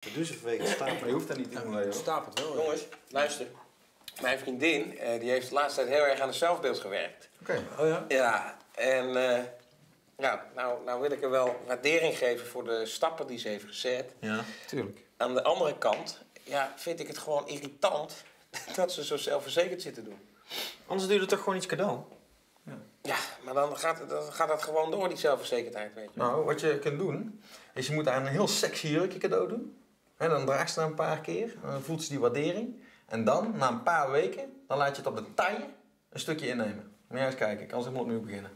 Dus even wegen stapelen. Maar je hoeft dat niet te doen, Leo. Stapelt wel. Jongens, luister. Mijn vriendin, eh, die heeft de laatste tijd heel erg aan het zelfbeeld gewerkt. Oké. Oh ja? Ja, en eh, ja, nou, nou wil ik er wel waardering geven voor de stappen die ze heeft gezet. Ja. Tuurlijk. Aan de andere kant ja, vind ik het gewoon irritant dat ze zo zelfverzekerd zitten doen. Anders doe je er toch gewoon iets cadeau. Ja, maar dan gaat, het, dan gaat dat gewoon door, die zelfverzekerdheid, weet je. Nou, wat je kunt doen, is je moet haar een heel sexy jurkje cadeau doen. En dan draagt ze dat een paar keer, dan voelt ze die waardering. En dan, na een paar weken, dan laat je het op de taille een stukje innemen. Moet je eens kijken, ik kan ze helemaal opnieuw beginnen.